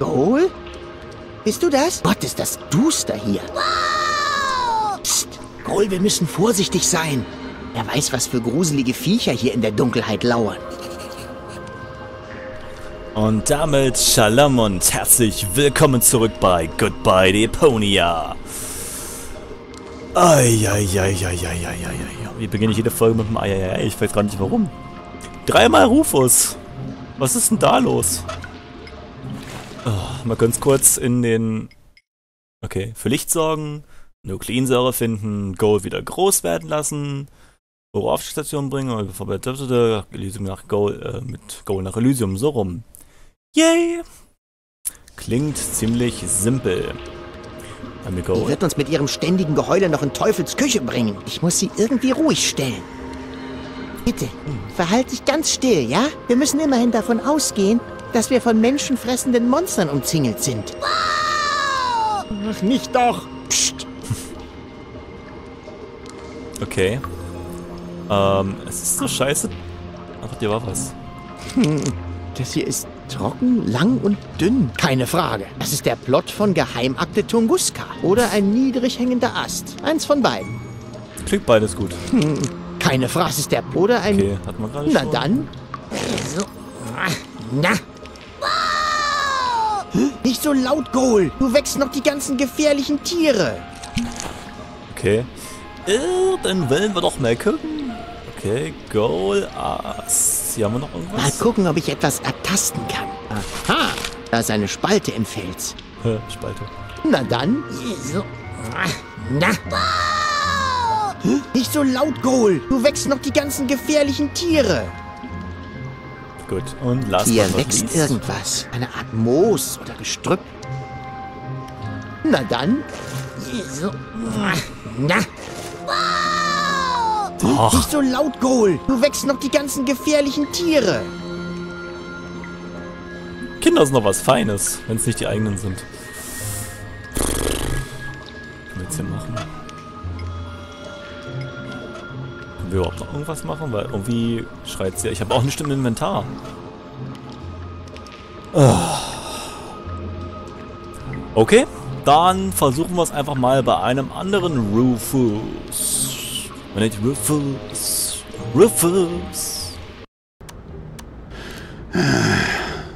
Goal? Bist du das? Gott, ist das duster hier. Psst, Goal, wir müssen vorsichtig sein. Wer weiß, was für gruselige Viecher hier in der Dunkelheit lauern. Und damit Shalom und herzlich willkommen zurück bei Goodbye Deponia. Beginne ich jede Folge mit dem Eieiei? Ich weiß gar nicht warum. Dreimal Rufus. Was ist denn da los? Oh, mal ganz kurz in den... Okay, für Licht sorgen, Nukleinsäure finden, Gold wieder groß werden lassen, Oro auf die Station bringen, bevor wir Elysium nach Gold, äh, mit Gold nach Elysium, so rum. Yay! Klingt ziemlich simpel. Die Gold? wird uns mit ihrem ständigen Geheule noch in Teufels Küche bringen. Ich muss sie irgendwie ruhig stellen. Bitte, verhalt dich ganz still, ja? Wir müssen immerhin davon ausgehen, dass wir von menschenfressenden Monstern umzingelt sind. Ach, nicht doch. Psst. Okay. Ähm, es ist so scheiße. Ach, dir war was. Das hier ist trocken, lang und dünn. Keine Frage. Das ist der Plot von Geheimakte Tunguska. Oder ein niedrig hängender Ast. Eins von beiden. Klingt beides gut. Keine Frage. Das ist der... Oder ein... Okay, hat man gerade Na schon. dann. So. Na. Nicht so laut, Goal. Du wächst noch die ganzen gefährlichen Tiere. Okay. Äh, dann wollen wir doch mal gucken. Okay, Goal, Ass. Hier haben wir noch Mal irgendwas? gucken, ob ich etwas ertasten kann. Aha. Da ist eine Spalte im Fels. Hä, Spalte. Na dann. So. Na. Nicht so laut, Goal. Du wächst noch die ganzen gefährlichen Tiere. Gut, und last Hier but not wächst least. irgendwas. Eine Art Moos oder Gestrüpp. Na dann. So. Na. Ach, Nicht so laut, Goal. Du wächst noch die ganzen gefährlichen Tiere. Kinder sind noch was Feines, wenn es nicht die eigenen sind. Was können wir jetzt hier machen? Können wir überhaupt noch irgendwas machen? Weil irgendwie schreit sie. Ich habe auch nicht im Inventar. Ah. Okay, dann versuchen wir es einfach mal bei einem anderen Rufus. Man nennt Rufus. Rufus.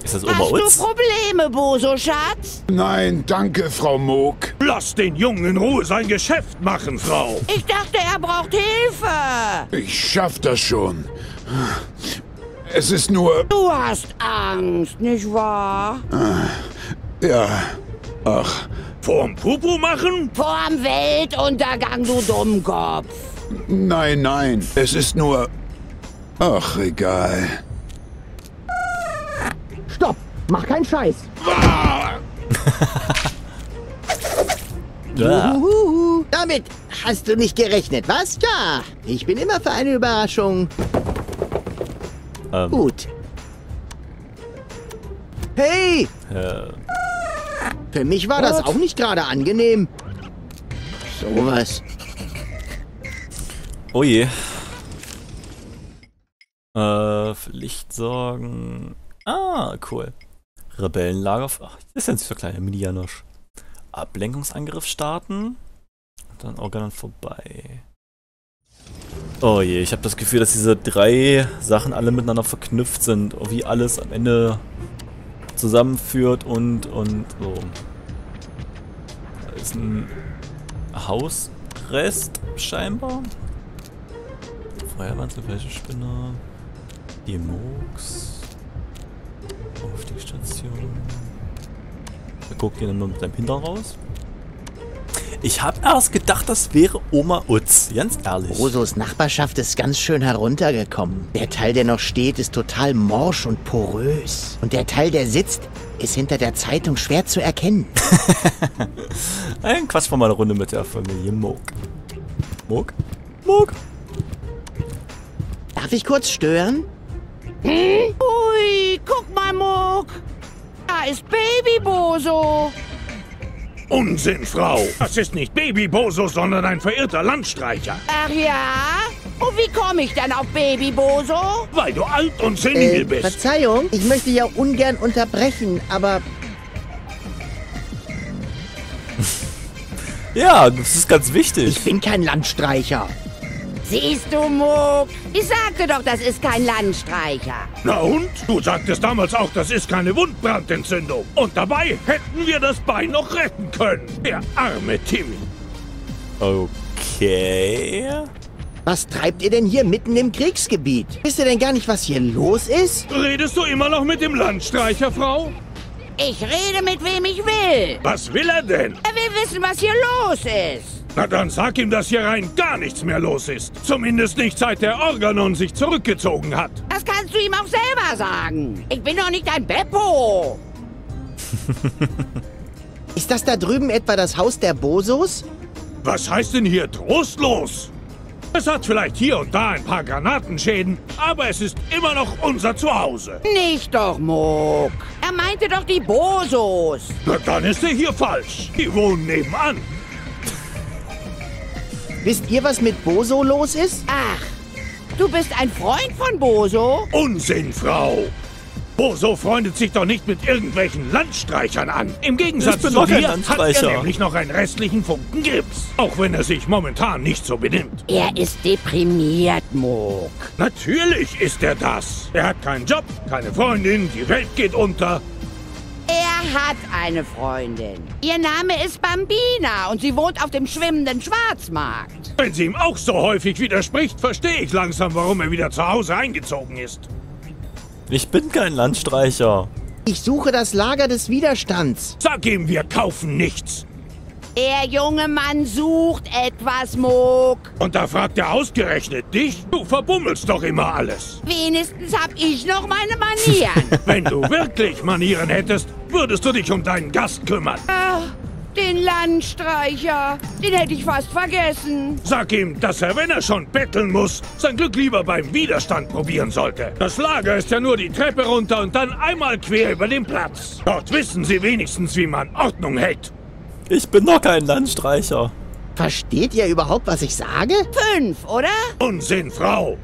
Ist das Hast Oma du Utz? Probleme, Boso, Schatz? Nein, danke, Frau Moog. Lass den Jungen in Ruhe sein Geschäft machen, Frau. Ich dachte, er braucht Hilfe. Ich schaff das schon. Es ist nur. Du hast Angst, nicht wahr? Ja. Ach, Vorm Pupu machen? Vorm Weltuntergang, du Dummkopf. nein, nein. Es ist nur. Ach, egal. Stopp. Mach keinen Scheiß. Ja. Uhuhu. Damit hast du nicht gerechnet, was? Ja. Ich bin immer für eine Überraschung. Ähm, Gut. Hey. äh, Für mich war das auch nicht gerade angenehm. Sowas. Oh je. Äh, für Licht sorgen. Ah, cool. Rebellenlager. Ach, das ist ja nicht so klein, Mini-Janosch. Ablenkungsangriff starten. Und dann Organon vorbei. Oh je, ich habe das Gefühl, dass diese drei Sachen alle miteinander verknüpft sind. Wie alles am Ende zusammenführt und, und so. Da ist ein Hausrest scheinbar. Feuerwanze, Flächenspinner, die Mooks, Aufstiegsstation. Da guckt ihr dann nur mit seinem Hintern raus. Ich habe erst gedacht, das wäre Oma Utz, ganz ehrlich. Rosos Nachbarschaft ist ganz schön heruntergekommen. Der Teil, der noch steht, ist total morsch und porös. Und der Teil, der sitzt, ist hinter der Zeitung schwer zu erkennen. Ein Quatsch mal eine Runde mit der Familie Moog. Moog? Moog? Darf ich kurz stören? Ui, guck mal, Muck da ist Baby Boso. Unsinn, Frau. Das ist nicht Baby Boso, sondern ein verirrter Landstreicher. Ach ja? Und wie komme ich denn auf Baby Boso? Weil du alt und äh, senil äh, bist. Verzeihung, ich möchte ja ungern unterbrechen, aber... ja, das ist ganz wichtig. Ich bin kein Landstreicher. Siehst du, Muck? Ich sagte doch, das ist kein Landstreicher. Na und? Du sagtest damals auch, das ist keine Wundbrandentzündung. Und dabei hätten wir das Bein noch retten können. Der arme Timmy. Okay. Was treibt ihr denn hier mitten im Kriegsgebiet? Wisst ihr denn gar nicht, was hier los ist? Redest du immer noch mit dem Landstreicher, Frau? Ich rede mit wem ich will. Was will er denn? Er will wissen, was hier los ist. Na dann sag ihm, dass hier rein gar nichts mehr los ist. Zumindest nicht seit der Organon sich zurückgezogen hat. Das kannst du ihm auch selber sagen. Ich bin doch nicht ein Beppo. Ist das da drüben etwa das Haus der Bosos? Was heißt denn hier trostlos? Es hat vielleicht hier und da ein paar Granatenschäden, aber es ist immer noch unser Zuhause. Nicht doch, Muck. Er meinte doch die Bosos. Na dann ist er hier falsch. Die wohnen nebenan. Wisst ihr, was mit Boso los ist? Ach, du bist ein Freund von Boso? Unsinn, Frau. Boso freundet sich doch nicht mit irgendwelchen Landstreichern an. Im Gegensatz zu dir hat er nämlich noch einen restlichen Funken Grips. Auch wenn er sich momentan nicht so benimmt. Er ist deprimiert, Muck. Natürlich ist er das. Er hat keinen Job, keine Freundin, die Welt geht unter. Er hat eine Freundin. Ihr Name ist Bambina und sie wohnt auf dem schwimmenden Schwarzmarkt. Wenn sie ihm auch so häufig widerspricht, verstehe ich langsam, warum er wieder zu Hause eingezogen ist. Ich bin kein Landstreicher. Ich suche das Lager des Widerstands. Sag ihm, wir kaufen nichts. Der junge Mann sucht etwas, Muck. Und da fragt er ausgerechnet dich? Du verbummelst doch immer alles. Wenigstens hab ich noch meine Manieren. Wenn du wirklich Manieren hättest, würdest du dich um deinen Gast kümmern. Ach, den Landstreicher. Den hätte ich fast vergessen. Sag ihm, dass er, wenn er schon betteln muss, sein Glück lieber beim Widerstand probieren sollte. Das Lager ist ja nur die Treppe runter und dann einmal quer über den Platz. Dort wissen sie wenigstens, wie man Ordnung hält. Ich bin doch kein Landstreicher. Versteht ihr überhaupt, was ich sage? Fünf, oder? Unsinn, Frau.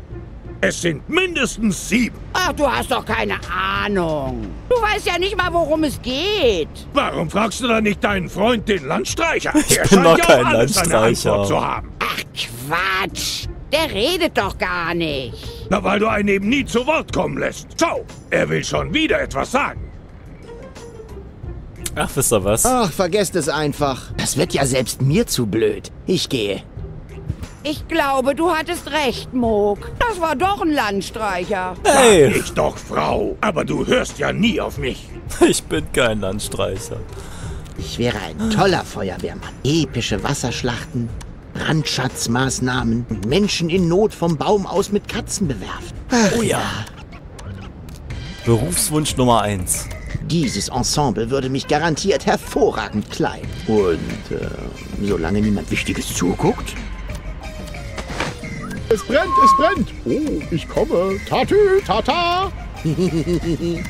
Es sind mindestens sieben. Ach, du hast doch keine Ahnung. Du weißt ja nicht mal, worum es geht. Warum fragst du dann nicht deinen Freund, den Landstreicher? Ich er bin doch ja kein Landstreicher. Zu haben. Ach, Quatsch. Der redet doch gar nicht. Na, weil du einen eben nie zu Wort kommen lässt. Schau, er will schon wieder etwas sagen. Ach, wisst ihr was? Ach, vergesst es einfach. Das wird ja selbst mir zu blöd. Ich gehe. Ich glaube, du hattest recht, Moog. Das war doch ein Landstreicher. Hey, Ich doch, Frau. Aber du hörst ja nie auf mich. ich bin kein Landstreicher. Ich wäre ein toller Feuerwehrmann. Epische Wasserschlachten, Brandschatzmaßnahmen und Menschen in Not vom Baum aus mit Katzen bewerfen. Ach, Oh ja. Berufswunsch Nummer 1. Dieses Ensemble würde mich garantiert hervorragend kleiden. Und äh, solange niemand Wichtiges zuguckt, Es brennt, es brennt. Oh, ich komme. Tatü, tata. Ui,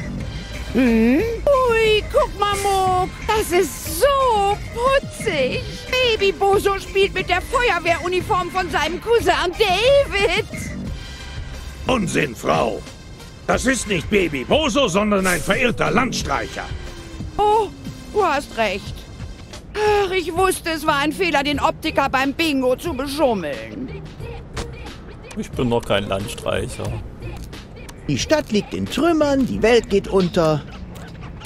guck mal, Moog. Das ist so putzig. Baby Boso spielt mit der Feuerwehruniform von seinem Cousin David. Unsinn, Frau. Das ist nicht Baby Boso, sondern ein verirrter Landstreicher. Oh, du hast recht. Ach, ich wusste, es war ein Fehler, den Optiker beim Bingo zu beschummeln. Ich bin noch kein Landstreicher. die Stadt liegt in Trümmern, die Welt geht unter.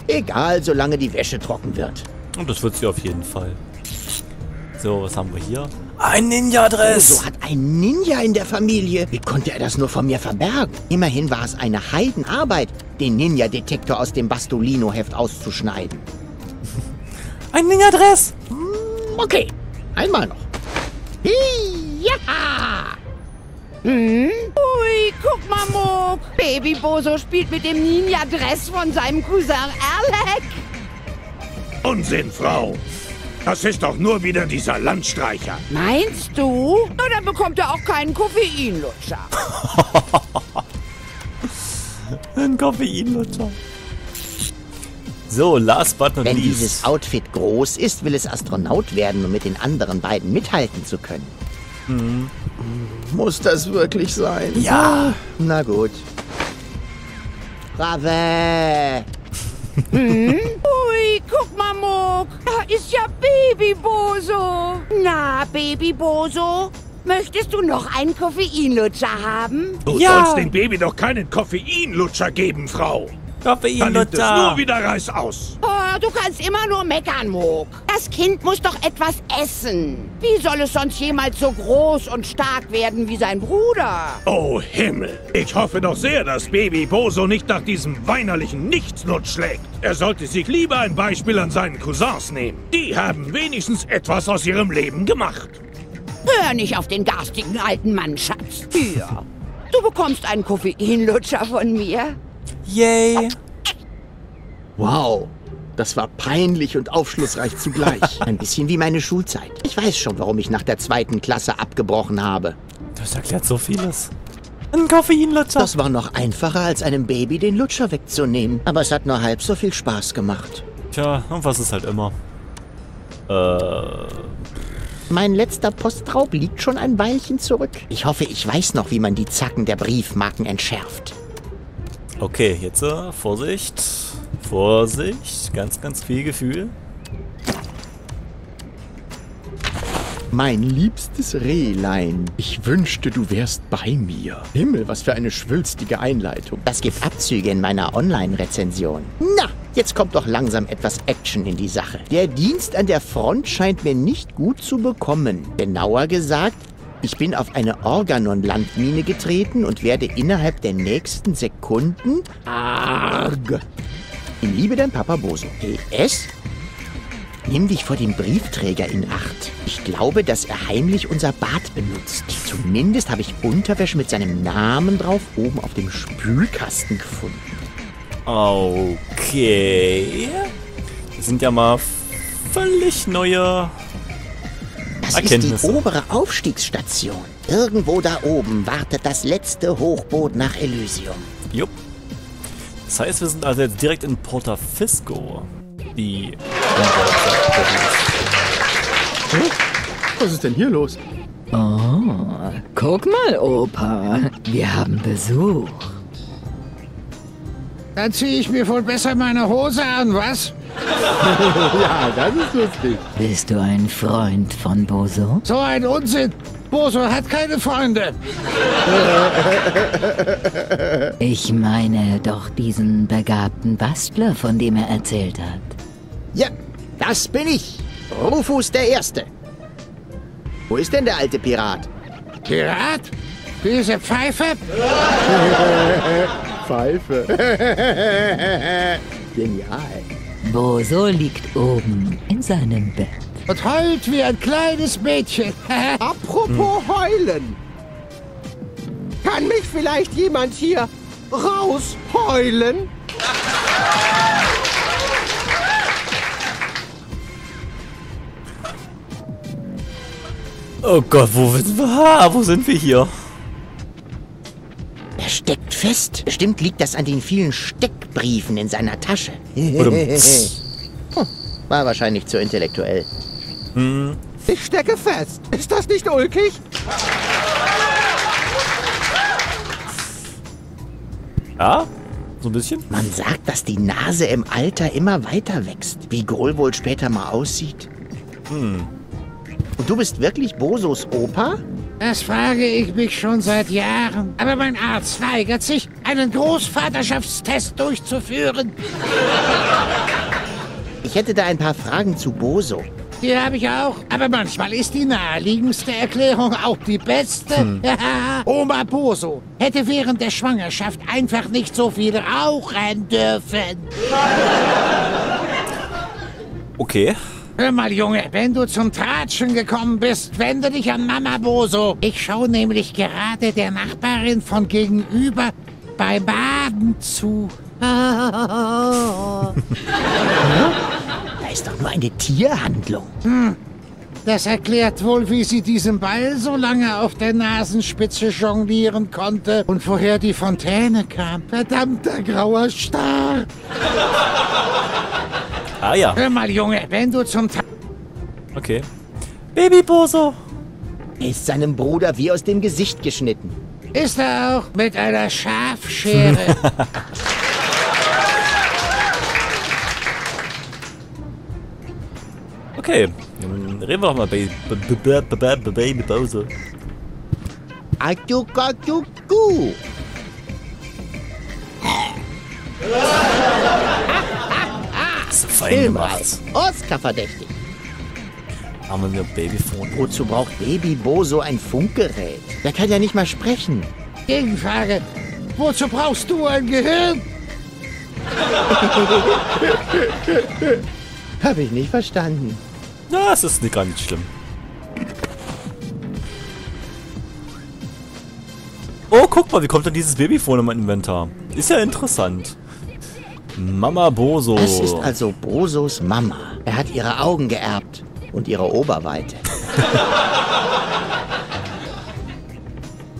Egal, solange die Wäsche trocken wird. Und das wird sie auf jeden Fall. So, was haben wir hier? Ein Ninja-Dress! So hat ein Ninja in der Familie. Wie konnte er das nur von mir verbergen? Immerhin war es eine Heidenarbeit, den Ninja-Detektor aus dem Bastolino-Heft auszuschneiden. Ein Ninja-Dress! Okay, einmal noch. Ja! Ui, guck mal, Moog. Baby Boso spielt mit dem Ninja-Dress von seinem Cousin Alec. Unsinn, Frau. Das ist doch nur wieder dieser Landstreicher. Meinst du? Na, dann bekommt er auch keinen Koffeinlutscher. Ein Koffeinlutscher. So, last but not Wenn least. dieses Outfit groß ist, will es Astronaut werden, um mit den anderen beiden mithalten zu können. Muss das wirklich sein? Ja. Na gut. Brave! Ui, guck mal, Moog. Da ist ja Baby Boso. Baby Boso? Möchtest du noch einen Koffeinlutscher haben? Du Ja. sollst dem Baby doch keinen Koffeinlutscher geben, Frau. Dann nimmt es nur Koffeinlutscher. wieder Reißaus. Oh, du kannst immer nur meckern, Moog. Das Kind muss doch etwas essen. Wie soll es sonst jemals so groß und stark werden wie sein Bruder? Oh Himmel. Ich hoffe doch sehr, dass Baby Boso nicht nach diesem weinerlichen Nichtsnutz schlägt. Er sollte sich lieber ein Beispiel an seinen Cousins nehmen. Die haben wenigstens etwas aus ihrem Leben gemacht. Hör nicht auf den garstigen alten Mann, Schatz. Ja. Du bekommst einen Koffeinlutscher von mir. Yay. Wow, das war peinlich und aufschlussreich zugleich. Ein bisschen wie meine Schulzeit. Ich weiß schon, warum ich nach der zweiten Klasse abgebrochen habe. Das erklärt so vieles. Ein Koffeinlutscher. Das war noch einfacher, als einem Baby den Lutscher wegzunehmen. Aber es hat nur halb so viel Spaß gemacht. Tja, und was ist halt immer. Äh, Mein letzter Postraub liegt schon ein Weilchen zurück. Ich hoffe, ich weiß noch, wie man die Zacken der Briefmarken entschärft. okay, jetzt äh, Vorsicht. Vorsicht. Ganz, ganz viel Gefühl. Mein liebstes Rehlein, ich wünschte, du wärst bei mir. Himmel, was für eine schwülstige Einleitung. Das gibt Abzüge in meiner Online-Rezension. Na, jetzt kommt doch langsam etwas Action in die Sache. Der Dienst an der Front scheint mir nicht gut zu bekommen. Genauer gesagt, ich bin auf eine Organon-Landmine getreten und werde innerhalb der nächsten Sekunden arg. In Liebe dein Papa Boso. PS? Nimm dich vor dem Briefträger in Acht. Ich glaube, dass er heimlich unser Bad benutzt. Zumindest habe ich Unterwäsche mit seinem Namen drauf oben auf dem Spülkasten gefunden. Okay. Das sind ja mal völlig neue Das ist die obere Aufstiegsstation. Irgendwo da oben wartet das letzte Hochboot nach Elysium. Jupp. Das heißt, wir sind also jetzt direkt in Portafisco. Die. Was ist denn hier los? Oh, guck mal, Opa. Wir haben Besuch. Dann ziehe ich mir wohl besser meine Hose an, was? Ja, das ist lustig. Bist du ein Freund von Boso? So ein Unsinn. Boso hat keine Freunde. Ich meine doch diesen begabten Bastler, von dem er erzählt hat. Ja, das bin ich. Rufus der Erste. Wo ist denn der alte Pirat? Pirat? Diese Pfeife? Pfeife. Genial. Boso liegt oben in seinem Bett. Und heult wie ein kleines Mädchen. Apropos heulen. Kann mich vielleicht jemand hier rausheulen? Oh Gott, wo, sind wir? Wo sind wir hier? Fest. Bestimmt liegt das an den vielen Steckbriefen in seiner Tasche. Hm, War wahrscheinlich zu intellektuell. Ich stecke fest. Ist das nicht ulkig? Ja? So ein bisschen? Man sagt, dass die Nase im Alter immer weiter wächst. Wie Grohl wohl später mal aussieht. Hm. Und du bist wirklich Bosos Opa? Das frage ich mich schon seit Jahren. Aber mein Arzt weigert sich, einen Großvaterschaftstest durchzuführen. Ich hätte da ein paar Fragen zu Boso. Die habe ich auch. Aber manchmal ist die naheliegendste Erklärung auch die beste. Oma Boso hätte während der Schwangerschaft einfach nicht so viel rauchen dürfen. Okay. Hör mal, Junge, wenn du zum Tratschen gekommen bist, wende dich an Mama Boso. Ich schaue nämlich gerade der Nachbarin von gegenüber beim Baden zu. Da ist doch nur eine Tierhandlung. Das erklärt wohl, wie sie diesen Ball so lange auf der Nasenspitze jonglieren konnte und woher die Fontäne kam. Verdammter grauer Star. Ah ja. Hör mal, Junge, wenn du zum Ta Okay. Baby Boso. Ist seinem Bruder wie aus dem Gesicht geschnitten. ist er auch mit einer Schafschere. Okay. Dann Reden wir doch mal Baby, Bowser. Adu-gu-gu-gu. Hast du fein gemacht. Filmreif. Oscar verdächtig. Haben wir Babyphone. Wozu braucht Baby Boso ein Funkgerät? Der kann ja nicht mal sprechen. Gegenfrage. Wozu brauchst du ein Gehirn? Hab ich nicht verstanden. Na, es ist nicht gar nicht schlimm. Oh, guck mal, wie kommt denn dieses Babyphone in mein Inventar? Ist ja interessant. Mama Boso. Das ist also Bosos Mama. Er hat ihre Augen geerbt und ihre Oberweite.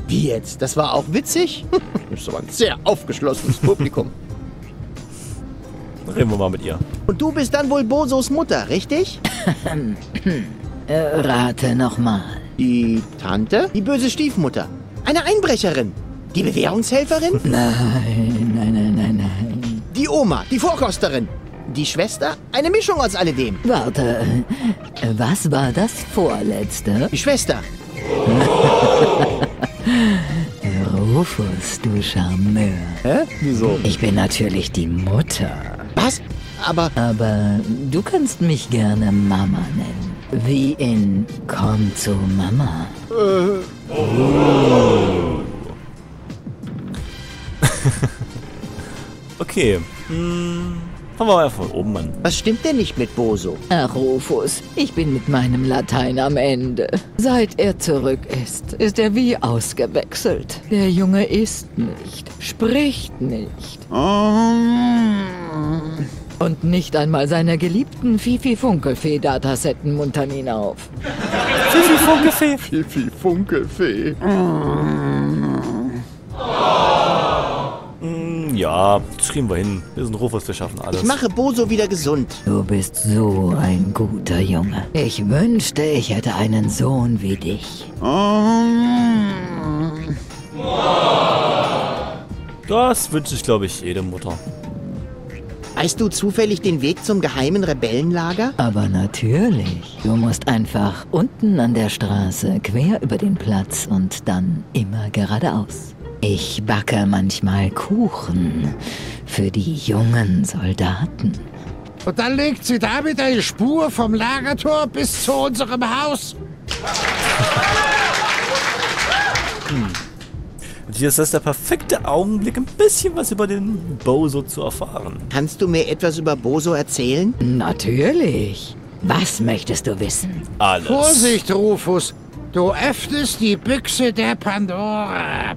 Wie jetzt? Das war auch witzig? Das ist aber ein sehr aufgeschlossenes Publikum. Reden wir mal mit ihr. Und du bist dann wohl Bosos Mutter, richtig? Äh, rate nochmal. Die Tante? Die böse Stiefmutter. Eine Einbrecherin. Die Bewährungshelferin? Nein. Die Oma, die Vorkosterin. Die Schwester? Eine Mischung aus alledem. Warte, äh, was war das vorletzte? Die Schwester. Rufus, du Charmeur. Hä? Wieso? Ich bin natürlich die Mutter. Was? Aber Aber du kannst mich gerne Mama nennen. Wie in Komm zu Mama. Okay. Hm, fangen wir mal von oben an. was stimmt denn nicht mit Boso? Ach, Rufus, ich bin mit meinem Latein am Ende. Seit er zurück ist, ist er wie ausgewechselt. Der Junge isst nicht, spricht nicht. Und nicht einmal seine geliebten Fifi-Funkelfee-Datasetten muntern ihn auf. Fifi Funkelfee. Hm, ja, das kriegen wir hin. Wir sind Rufus, wir schaffen alles. Ich mache Boso wieder gesund. Du bist so ein guter Junge. Ich wünschte, ich hätte einen Sohn wie dich. Das wünscht sich, glaube ich, jede Mutter. Weißt du zufällig den Weg zum geheimen Rebellenlager? Aber natürlich. Du musst einfach unten an der Straße quer über den Platz und dann immer geradeaus. Ich backe manchmal Kuchen für die jungen Soldaten. Und dann legt sie damit eine Spur vom Lagertor bis zu unserem Haus. Und hier ist das der perfekte Augenblick, ein bisschen was über den Bozo zu erfahren. Kannst du mir etwas über Boso erzählen? Natürlich. Was möchtest du wissen? Alles. Vorsicht, Rufus. Du öffnest die Büchse der Pandora.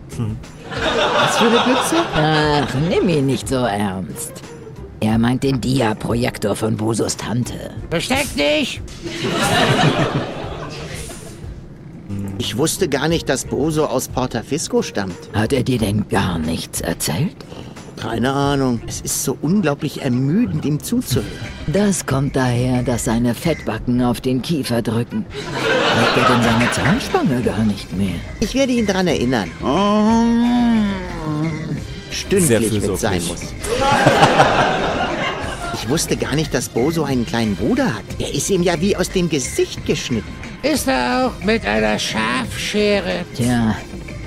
Was für eine Büchse? Ach, nimm ihn nicht so ernst. Er meint den Dia-Projektor von Bosos Tante. Versteck dich! Ich wusste gar nicht, dass Boso aus Portafisco stammt. Hat er dir denn gar nichts erzählt? Keine Ahnung. Es ist so unglaublich ermüdend, ihm zuzuhören. Das kommt daher, dass seine Fettbacken auf den Kiefer drücken. Trägt er denn seine Zahnspange gar nicht mehr? Ich werde ihn daran erinnern. Sehr Stündlich, wenn es sein muss. Ich wusste gar nicht, dass Boso einen kleinen Bruder hat. Der ist ihm ja wie aus dem Gesicht geschnitten. Ist er auch mit einer Schafschere? Tja,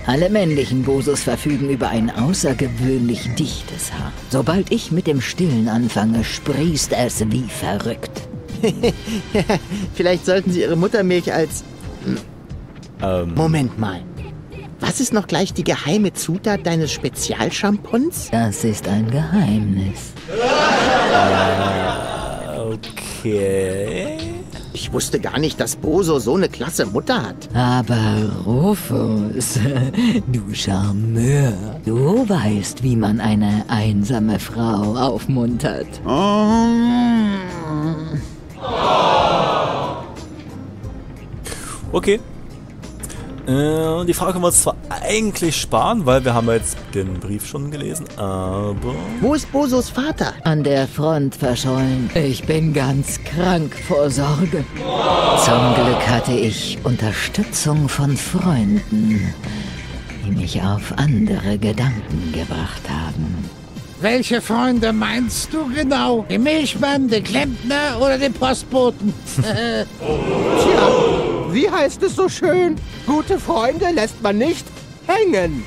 alle männlichen Bosos verfügen über ein außergewöhnlich dichtes Haar. Sobald ich mit dem Stillen anfange, sprießt es wie verrückt. Vielleicht sollten Sie Ihre Muttermilch als... Ähm, Moment mal. Was ist noch gleich die geheime Zutat deines Spezialschampons? Das ist ein Geheimnis. okay. Ich wusste gar nicht, dass Boso so eine klasse Mutter hat. Aber Rufus, du Charmeur, du weißt, wie man eine einsame Frau aufmuntert. Okay. Äh, die Frage können wir uns zwar eigentlich sparen, weil wir haben jetzt den Brief schon gelesen, aber... Wo ist Bosos Vater? An der Front verschollen. Ich bin ganz krank vor Sorge. Zum Glück hatte ich Unterstützung von Freunden, die mich auf andere Gedanken gebracht haben. Welche Freunde meinst du genau? Den Milchmann, den Klempner oder den Postboten? Tja, wie heißt es so schön? Gute Freunde lässt man nicht hängen.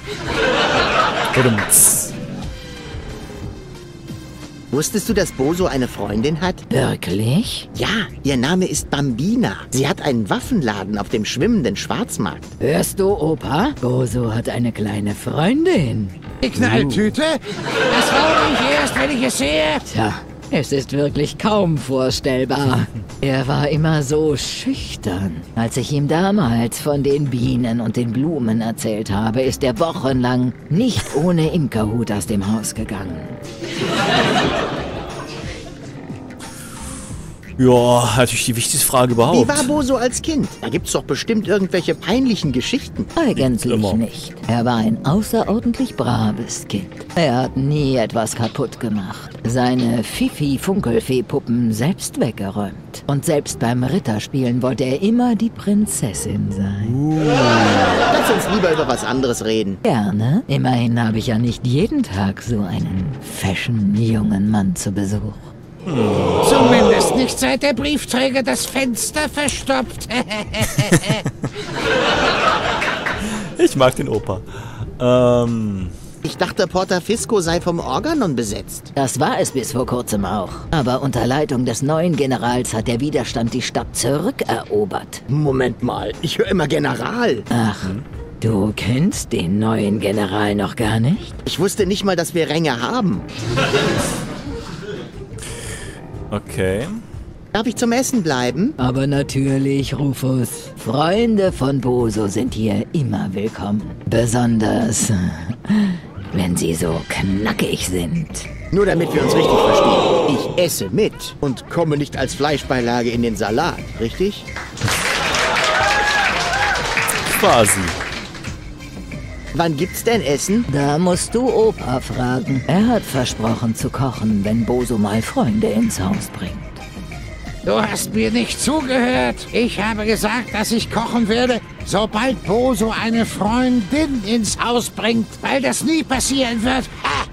Wusstest du, dass Boso eine Freundin hat? Wirklich? Ja, ihr Name ist Bambina. Sie hat einen Waffenladen auf dem schwimmenden Schwarzmarkt. Hörst du, Opa? Boso hat eine kleine Freundin. Die Knalltüte? Das glaube ich erst, wenn ich es sehe. Tja, es ist wirklich kaum vorstellbar. Er war immer so schüchtern. Als ich ihm damals von den Bienen und den Blumen erzählt habe, ist er wochenlang nicht ohne Imkerhut aus dem Haus gegangen. Ja, natürlich die wichtigste Frage Wie überhaupt. war Boso als Kind? Da gibt's doch bestimmt irgendwelche peinlichen Geschichten. Eigentlich Immer. nicht. Er war ein außerordentlich braves Kind. Er hat nie etwas kaputt gemacht. Seine Fifi-Funkelfee-Puppen selbst weggeräumt. Und selbst beim Ritterspielen wollte er immer die Prinzessin sein. Lass uns lieber über was anderes reden. Gerne. Immerhin habe ich ja nicht jeden Tag so einen fashion jungen Mann zu Besuch. Zumindest nicht seit der Briefträger das Fenster verstopft. Ich mag den Opa. Ähm, Ich dachte, Porta Fisco sei vom Organon besetzt. Das war es bis vor kurzem auch. Aber unter Leitung des neuen Generals hat der Widerstand die Stadt zurückerobert. Moment mal, ich höre immer General. Ach, du kennst den neuen General noch gar nicht? Ich wusste nicht mal, dass wir Ränge haben. okay. Darf ich zum Essen bleiben? Aber natürlich, Rufus. Freunde von Boso sind hier immer willkommen. Besonders, äh, wenn sie so knackig sind. Nur damit wir uns richtig verstehen. Ich esse mit und komme nicht als Fleischbeilage in den Salat, richtig? Quasi. Wann gibt's denn Essen? Da musst du Opa fragen. Er hat versprochen zu kochen, wenn Boso mal Freunde ins Haus bringt. Du hast mir nicht zugehört. Ich habe gesagt, dass ich kochen werde, sobald Boso eine Freundin ins Haus bringt, weil das nie passieren wird. Ha!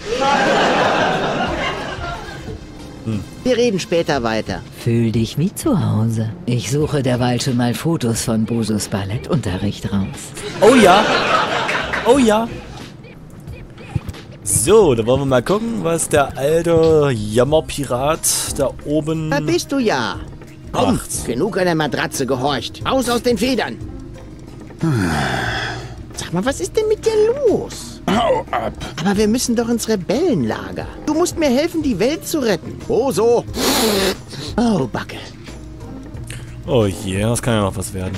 Wir reden später weiter. Fühl dich wie zu Hause. Ich suche derweil schon mal Fotos von Bosos Ballettunterricht raus. Oh ja. Oh ja. So, da wollen wir mal gucken, was der alte Jammerpirat da oben... Da bist du ja. Komm, genug an der Matratze gehorcht. Raus aus den Federn. Sag mal, was ist denn mit dir los? Hau ab. Aber wir müssen doch ins Rebellenlager. Du musst mir helfen, die Welt zu retten. Oh, so. Oh, Backe. Oh je, das kann ja noch was werden.